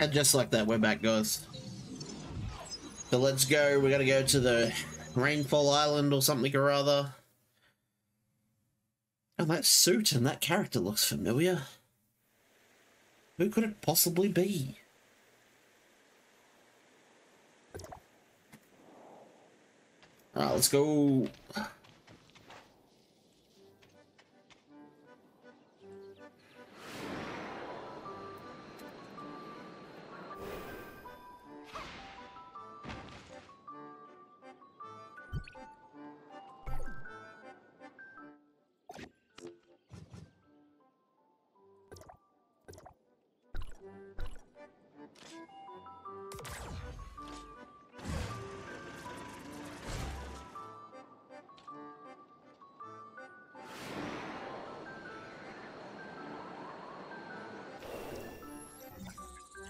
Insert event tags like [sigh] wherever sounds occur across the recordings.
And just like that, we're back, guys. So let's go. We gotta go to the Rainfall Island or something or other. And that suit and that character looks familiar. Who could it possibly be? Alright, let's go.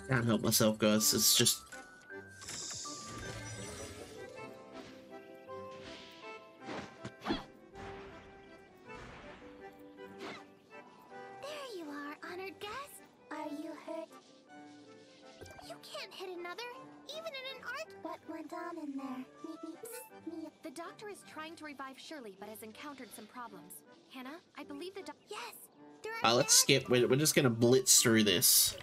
Can't help myself, guys. It's just There you are, honored guest. Are you hurt? You can't hit another, even in an art. What went on in there? The doctor is trying to revive Shirley, but has encountered some problems. Hannah, I believe the doc- Yes, there. Alright, let's skip. We're, we're just gonna blitz through this.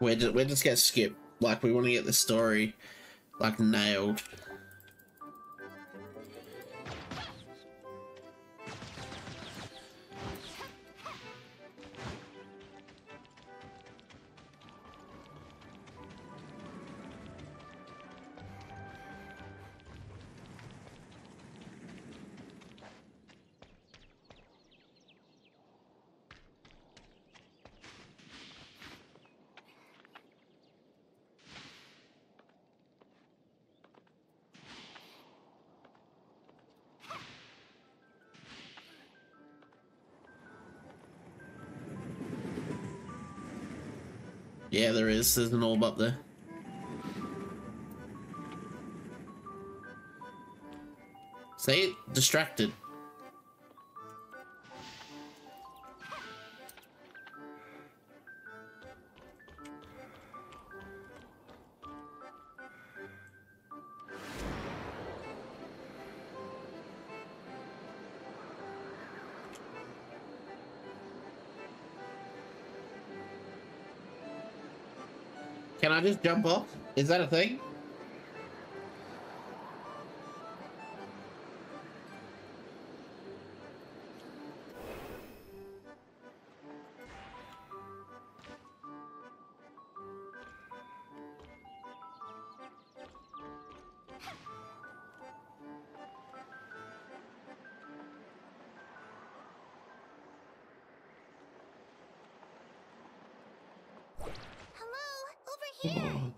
We're just, we're just gonna skip. Like, we want to get the story, like, nailed. Yeah, there is. There's an orb up there. It. Distracted. I just jump off? Is that a thing?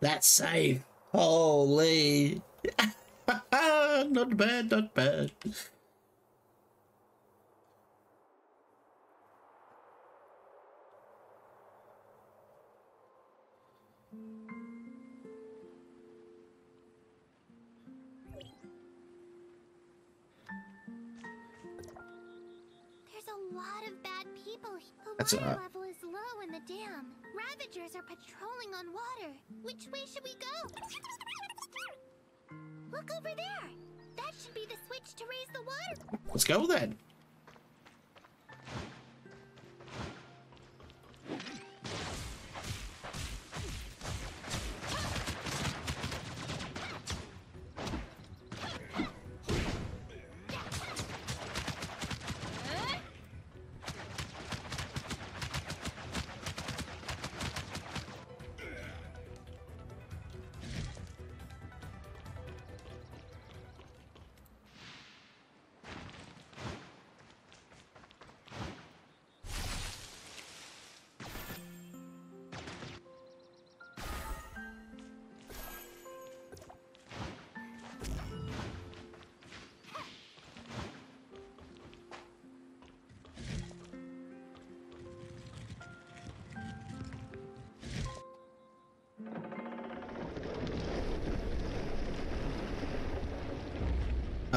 That's safe. Holy. [laughs] not bad, not bad. There's a Ravagers are patrolling on water. Which way should we go? Look over there. That should be the switch to raise the water. Let's go then.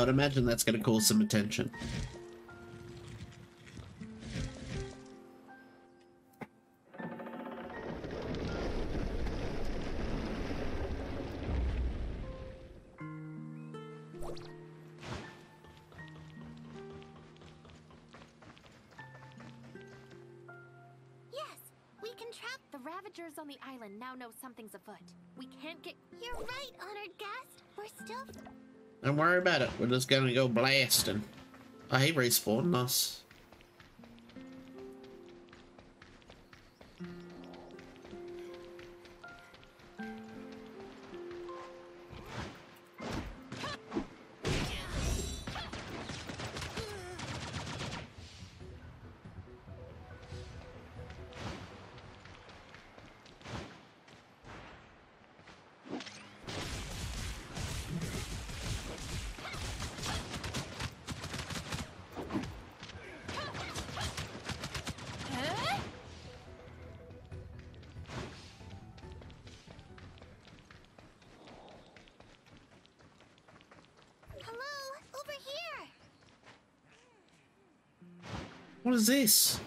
I would imagine that's going to cause some attention. Yes, we can trap. The Ravagers on the island now know something's afoot. We can't get. You're right, honored guest. We're still. Don't worry about it. We're just going to go blasting. Oh, he respawned us. What is this?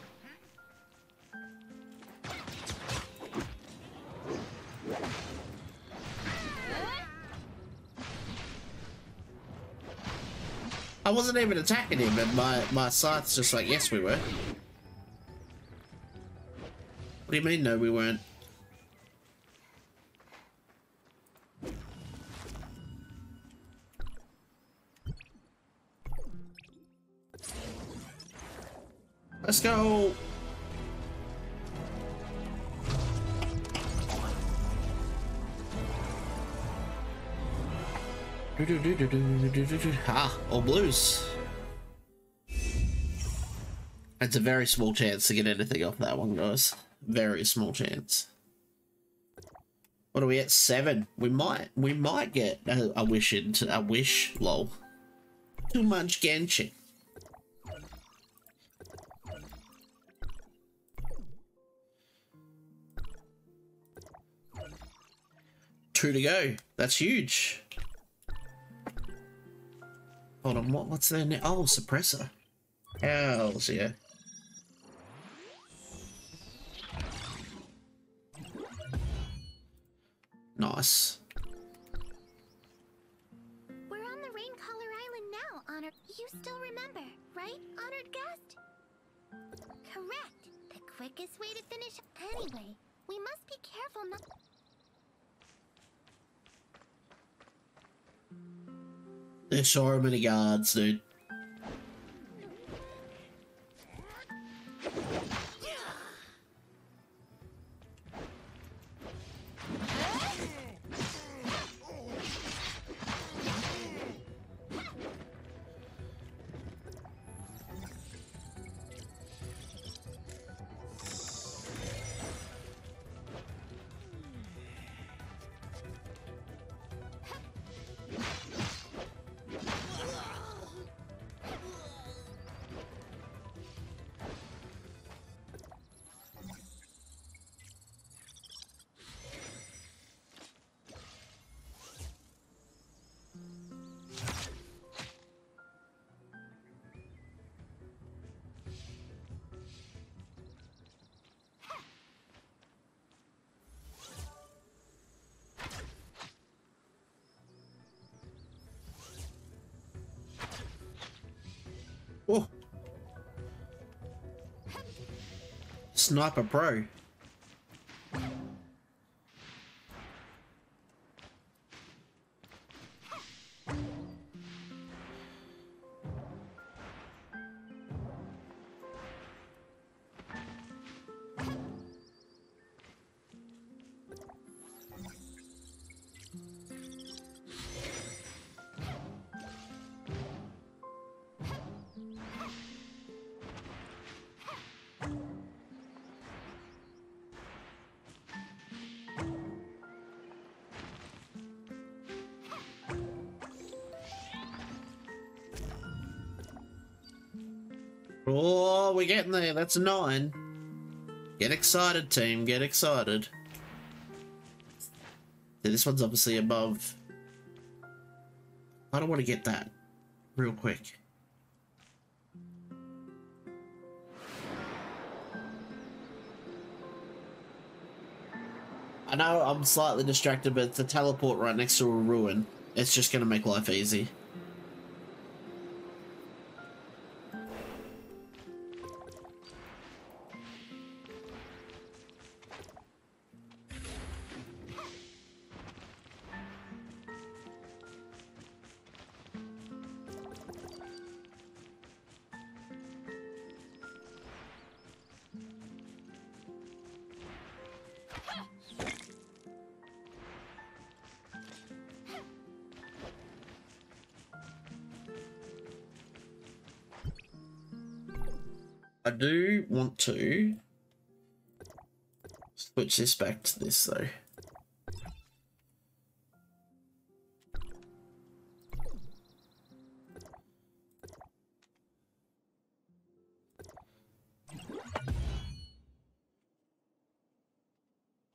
I wasn't even attacking him, and my, my sight's just like, yes, we were. What do you mean, no, we weren't? Let's go. Ah, all blues. It's a very small chance to get anything off that one, guys. Very small chance. What are we at? Seven. We might, we might get a, a wish into a wish. Lol. Too much Genshin. Two to go. That's huge. Hold on, what, what's their name? Oh, suppressor. Hells yeah. Nice. We're on the Raincaller Island now, Honor. You still remember, right, honored guest? Correct. The quickest way to finish. Anyway, we must be careful not. There's so many guards, dude. Sniper Pro. There. That's nine. Get excited, team. Get excited. This one's obviously above. I don't want to get that. real quick. I know I'm slightly distracted, but a teleport right next to a ruin. It's just gonna make life easy. Switch this back to this though.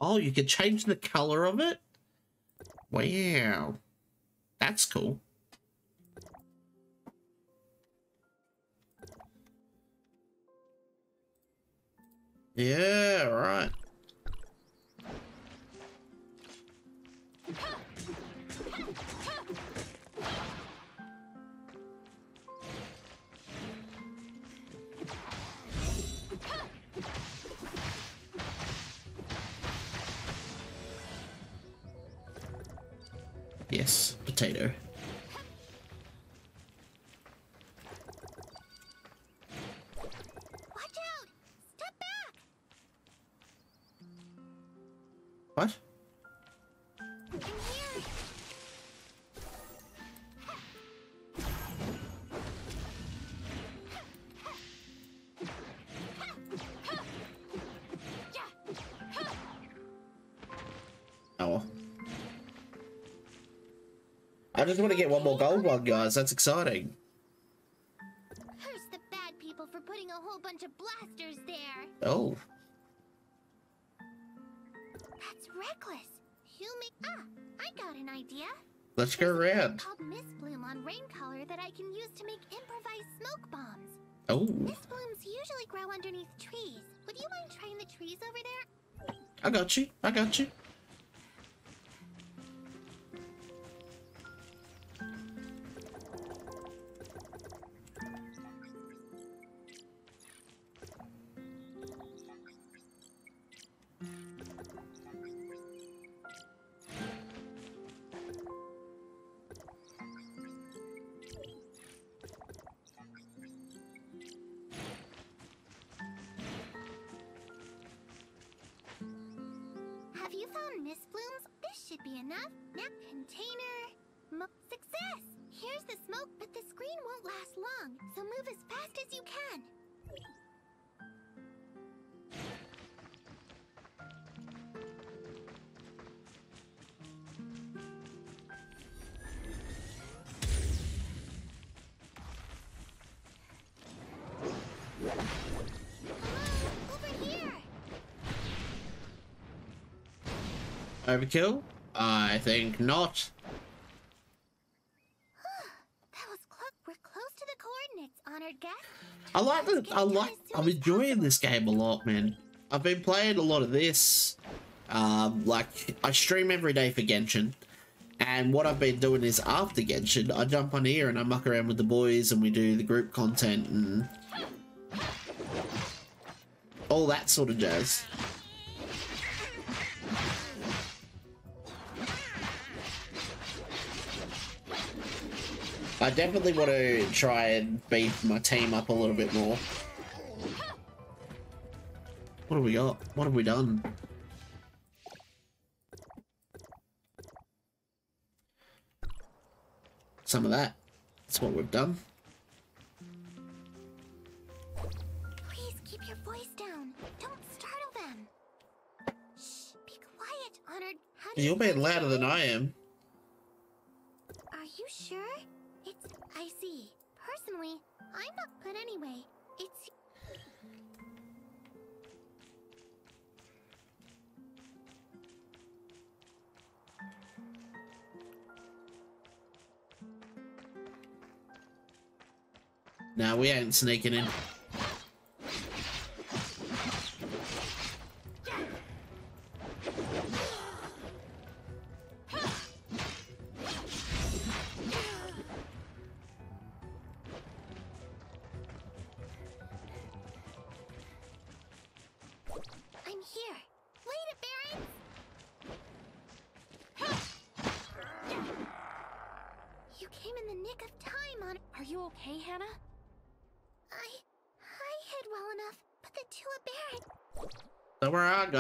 Oh, you can change the color of it? Wow. That's cool. Yeah, right. Yes, just want to get one more gold one, guys. That's exciting. Curse the bad people for putting a whole bunch of blasters there! Oh. That's reckless! You make- Ah! I got an idea! Let's go around. called Mist Bloom on rain color that I can use to make improvised smoke bombs. Oh. Mist blooms usually grow underneath trees. Would you mind trying the trees over there? I got you. I got you. Should be enough. Now, container. Mo success! Here's the smoke, but the screen won't last long, so move as fast as you can. Hello, over here! Overkill? I think not. That was close. We're close to the coordinates, honored guest. I like the. I like. I'm enjoying this game a lot, man. I've been playing a lot of this. Um, like I stream every day for Genshin, and what I've been doing is after Genshin, I jump on here and I muck around with the boys, and we do the group content and all that sort of jazz. I definitely want to try and beef my team up a little bit more. What have we got? What have we done? Some of that. That's what we've done. Please keep your voice down. Don't startle them. Shh, be quiet, honored. How do You're you being louder than? I am. I see. Personally, I'm not good anyway. It's. Nah, we ain't sneaking in.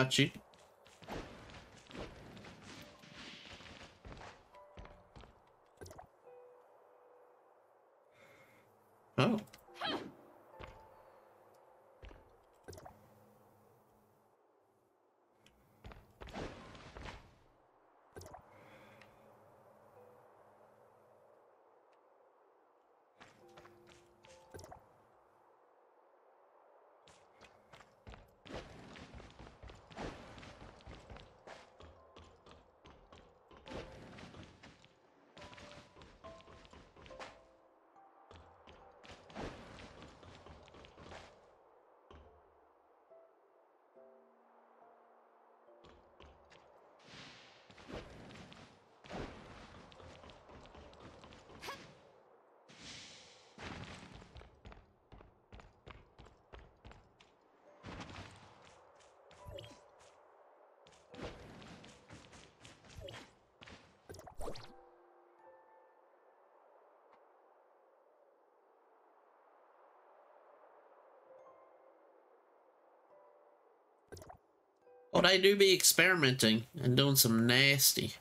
Don't Well, they do be experimenting and doing some nasty.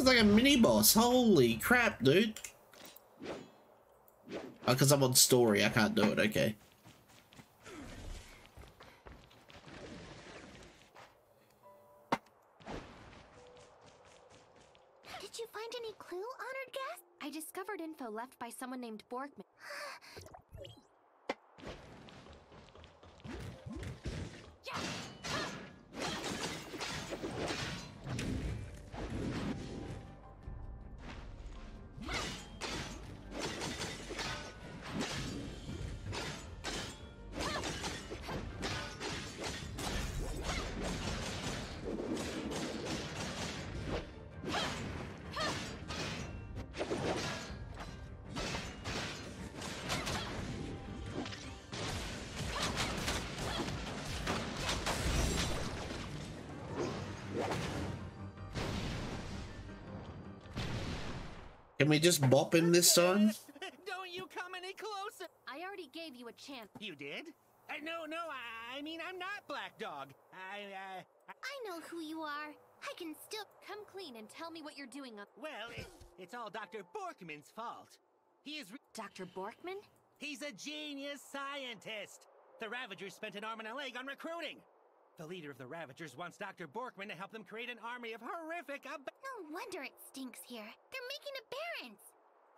Was like a mini boss. Holy crap, dude. Oh, because I'm on story, I can't do it, okay. Did you find any clue, honored guest? I discovered info left by someone named Borkman. Can we just bop him this time? [laughs] Don't you come any closer. I already gave you a chance. You did? Uh, no, no, I, I mean, I'm not Black Dog. I, uh, I know who you are. I can still. Come clean and tell me what you're doing on well, it, it's all Dr. Borkman's fault. He is, Dr. Borkman? he's a genius scientist. The Ravagers spent an arm and a leg on recruiting. The leader of the Ravagers wants Dr. Borkman to help them create an army of horrific ab- No wonder it stinks here. They're making aberrants.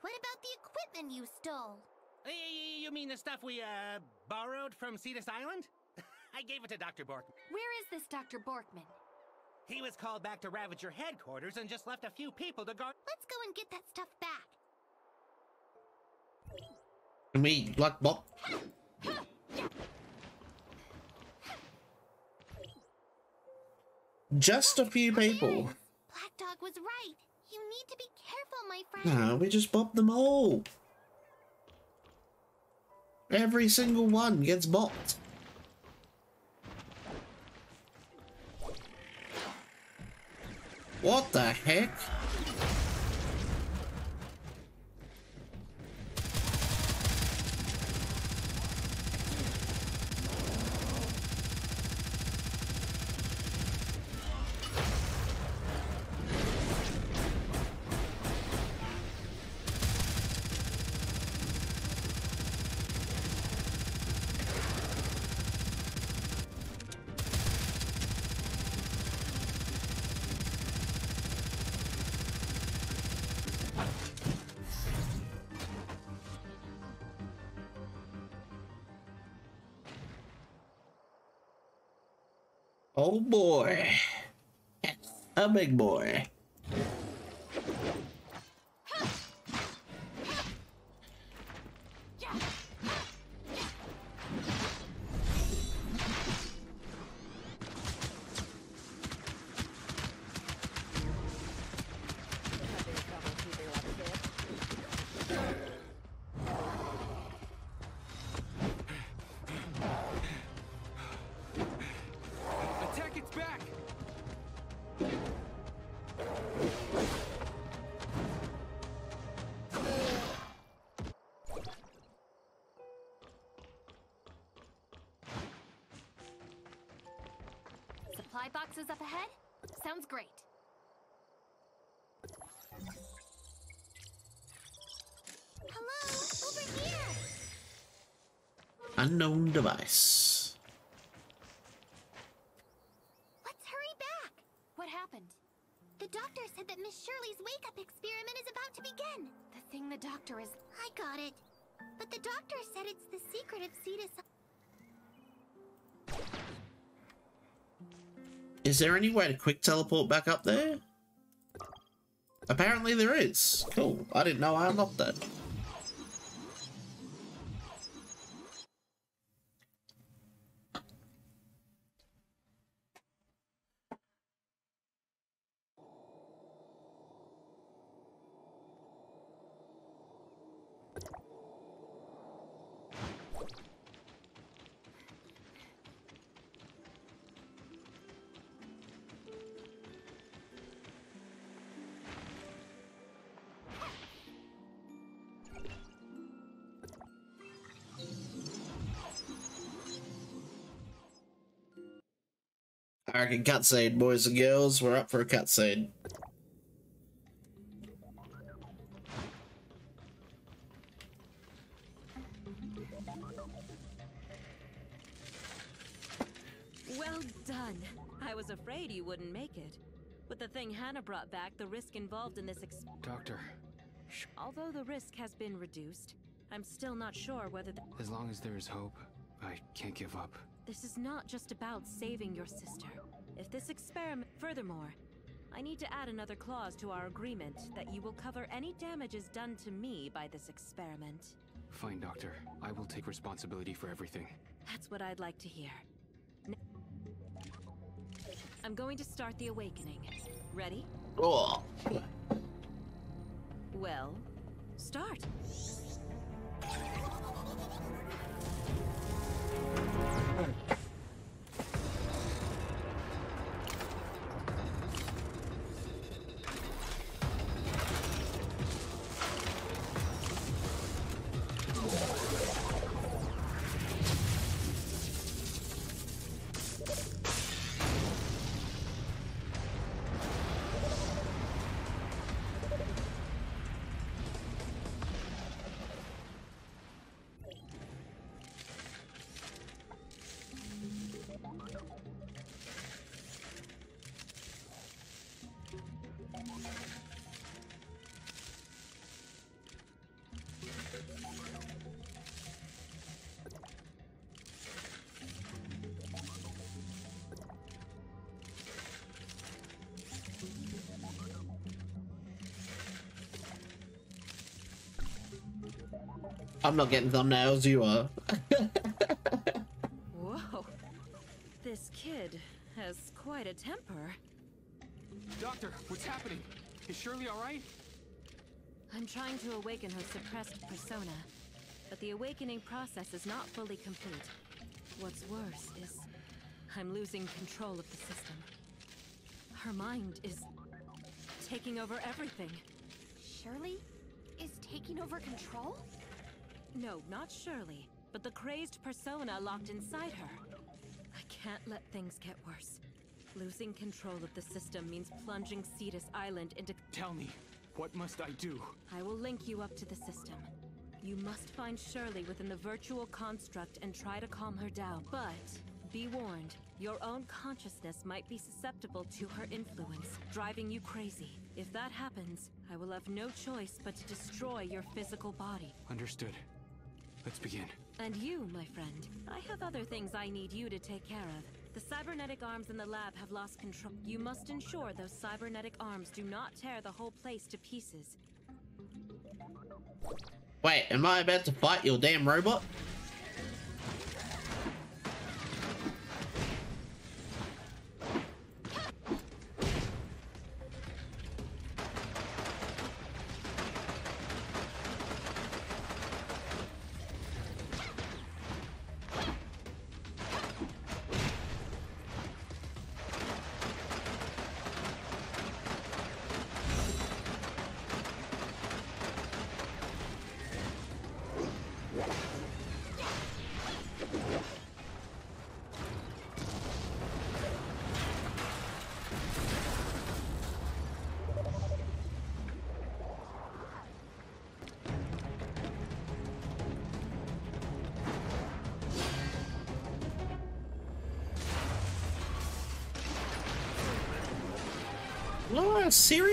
What about the equipment you stole? Y- y- You mean the stuff we, uh, borrowed from Cetus Island? [laughs] I gave it to Dr. Borkman. Where is this Dr. Borkman? He was called back to Ravager headquarters and just left a few people to guard. Let's go and get that stuff back. Can we, like, bop? Just a few people. Black Dog was right. You need to be careful, my friend. No, we just bop them all. Every single one gets bopped. What the heck? Oh boy. A big boy. Boxes up ahead? Sounds great. Hello, over here. Unknown device. There any way to quick teleport back up there? Apparently there is. Cool. I didn't know I unlocked that. I reckon cutscene, boys and girls. We're up for a cutscene. Well done. I was afraid you wouldn't make it. With the thing Hannah brought back, the risk involved in this ex- Doctor, Although the risk has been reduced, I'm still not sure whether th- as long as there is hope, I can't give up. this is not just about saving your sister. If this experiment- Furthermore, I need to add another clause to our agreement that you will cover any damages done to me by this experiment. Fine, Doctor. I will take responsibility for everything. That's what I'd like to hear. N- I'm going to start the awakening. Ready? Oh. Well, start. I'm not getting thumbnails, you are. [laughs] Whoa. This kid has quite a temper. Doctor, what's happening? Is Shirley alright? I'm trying to awaken her suppressed persona, but the awakening process is not fully complete. What's worse is I'm losing control of the system. Her mind is taking over everything. Shirley is taking over control? No, not Shirley, but the crazed persona locked inside her. I can't let things get worse. Losing control of the system means plunging Cetus Island into. Tell me, what must I do? I will link you up to the system. You must find Shirley within the virtual construct and try to calm her down. But be warned, your own consciousness might be susceptible to her influence, driving you crazy. If that happens, I will have no choice but to destroy your physical body. Understood. Let's begin. And you, my friend, I have other things I need you to take care of. The cybernetic arms in the lab have lost control. You must ensure those cybernetic arms do not tear the whole place to pieces. Wait, am I about to fight your damn robot?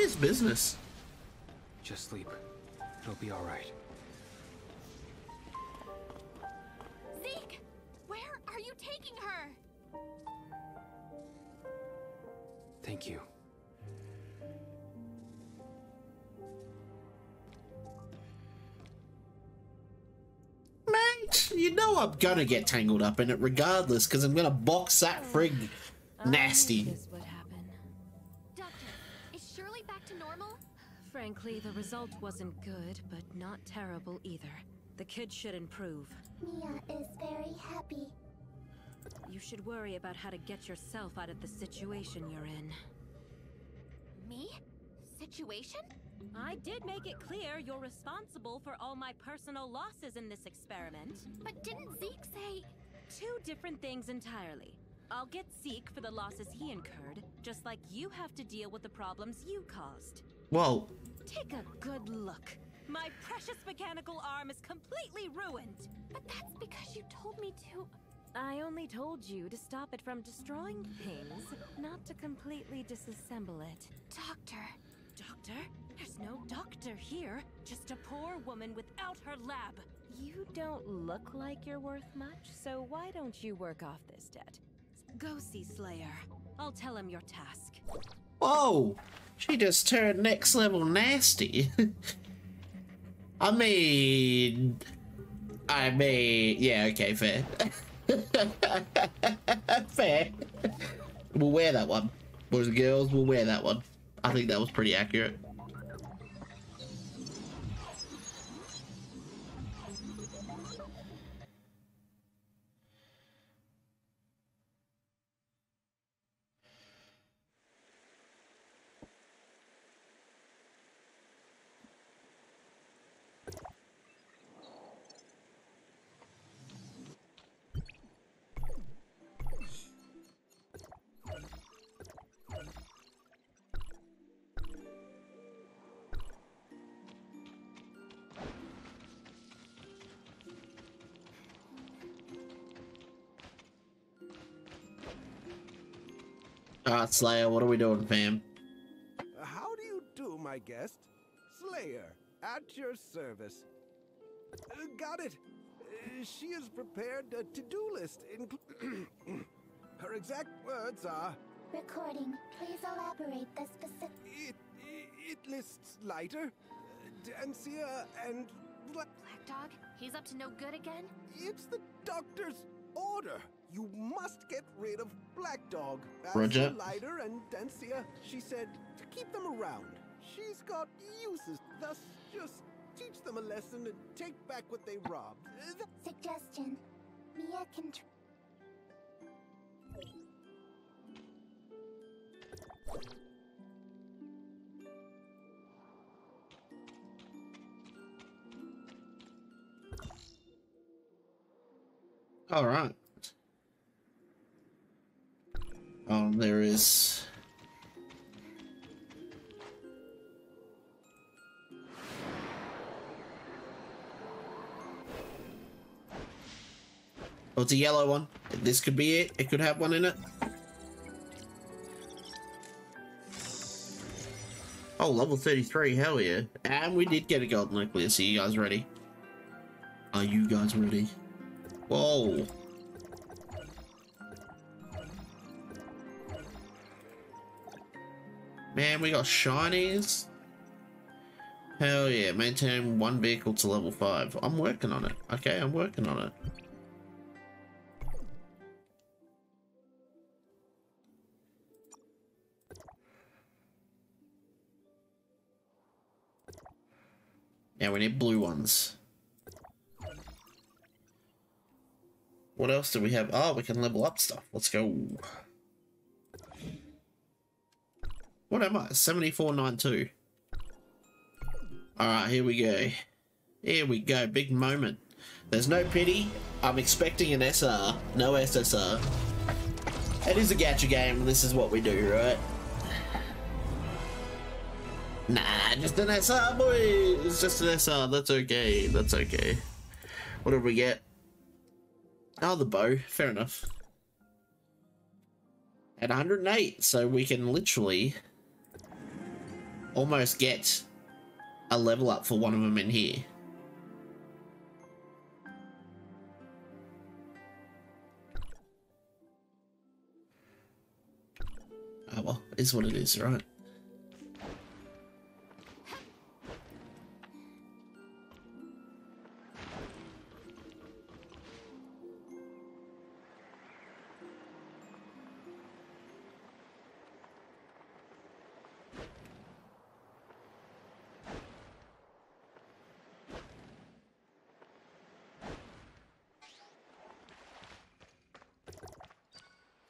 Serious business. Just sleep. It'll be alright. Zeke! Where are you taking her? Thank you. Mate, you know I'm gonna get tangled up in it regardless, because I'm gonna box that frig oh, nasty. Frankly, the result wasn't good, but not terrible either. The kid should improve. Mia is very happy. You should worry about how to get yourself out of the situation you're in. Me? Situation? I did make it clear you're responsible for all my personal losses in this experiment. But didn't Zeke say... Two different things entirely. I'll get Zeke for the losses he incurred, just like you have to deal with the problems you caused. Whoa, Take a good look. My precious mechanical arm is completely ruined. But that's because you told me to... I only told you to stop it from destroying things, not to completely disassemble it. Doctor, Doctor? There's no doctor here, just a poor woman without her lab. You don't look like you're worth much, so why don't you work off this debt? Go see Slayer. I'll tell him your task. whoa! She just turned next level nasty. [laughs] I mean, I mean, yeah, okay, fair. [laughs] fair. We'll wear that one. Boys and girls, we'll wear that one. I think that was pretty accurate. Alright, Slayer, what are we doing, fam? How do you do, my guest? Slayer, at your service. Uh, got it. Uh, she has prepared a to-do list. [clears throat] Her exact words are, Recording. Please elaborate the specific. it, it lists lighter, uh, denser, and... Black Dog? He's up to no good again? It's the doctor's order. You must get rid of Black Dog. As Roger. lighter and Dancia, she said to keep them around. She's got uses, thus just teach them a lesson and take back what they robbed. Suggestion. Mia can tr- All right. Oh, there is. Oh, it's a yellow one. This could be it. It could have one in it. Oh, level 33. Hell yeah. And we did get a golden nucleus. Are you guys ready? Are you guys ready? Whoa. Man, we got shinies. Hell yeah, maintain one vehicle to level 5. I'm working on it. Okay, I'm working on it. Now we need blue ones. What else do we have? Oh, we can level up stuff. Let's go. What am I? 7492. Alright, here we go. Here we go. Big moment. There's no pity. I'm expecting an SR. No SSR. It is a gacha game. This is what we do, right? Nah, just an SR, boys. It's just an SR. That's okay. That's okay. What did we get? Oh, the bow. Fair enough. At 108, so we can literally almost get a level up for one of them in here. Oh well, is what it is, right?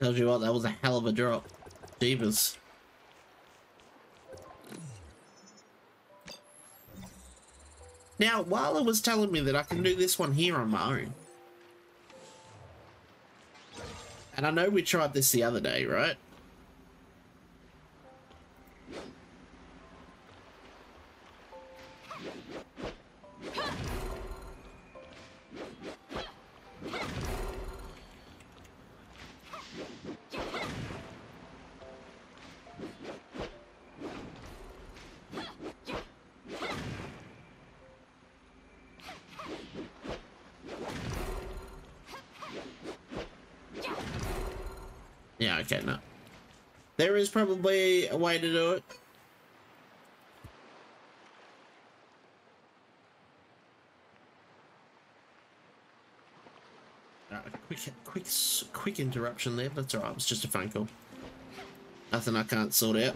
Tells you what, that was a hell of a drop. Jeebus. Now, Wala was telling me that I can do this one here on my own. And I know we tried this the other day, right? Is probably a way to do it. Quick, quick, quick interruption there. That's alright. It's just a phone call. Nothing I can't sort out.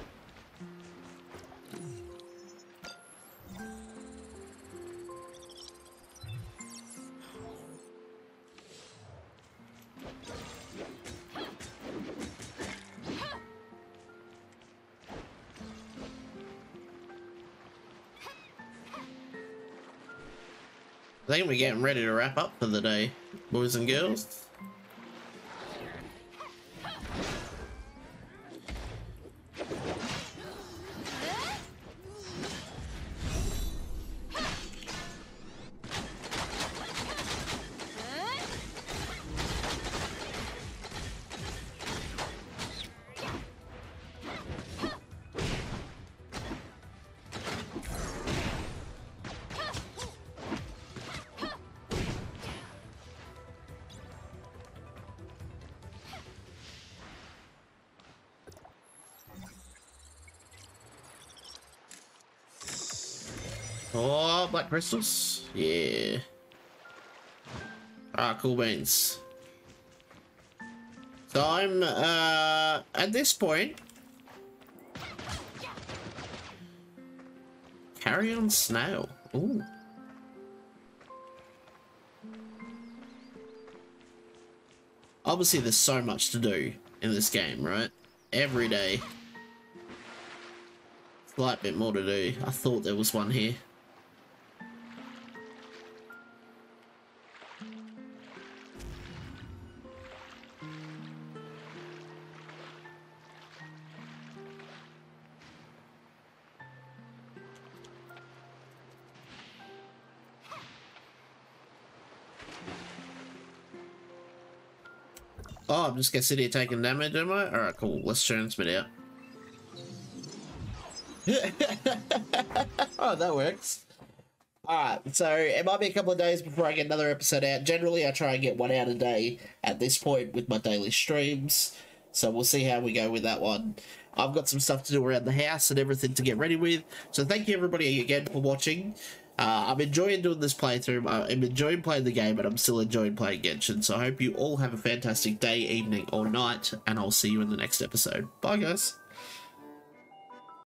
I think we're getting ready to wrap up for the day, boys and girls. Crystals. Yeah. Ah, cool beans. So I'm, uh, at this point... Carry on snail. Ooh. Obviously, there's so much to do in this game, right? Every day. Slight bit more to do. I thought there was one here. I'm just sit here taking damage, am I? Alright, cool. Let's transmit [laughs] out. oh, that works. Alright, so it might be a couple of days before I get another episode out. Generally, I try and get one out a day at this point with my daily streams. So we'll see how we go with that one. I've got some stuff to do around the house and everything to get ready with. So thank you everybody again for watching. Uh, I'm enjoying doing this playthrough. I'm enjoying playing the game, but I'm still enjoying playing Genshin. So I hope you all have a fantastic day, evening, or night, and I'll see you in the next episode. Bye, guys.